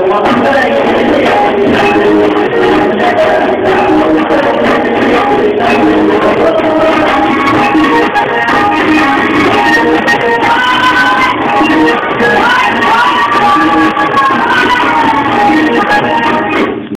one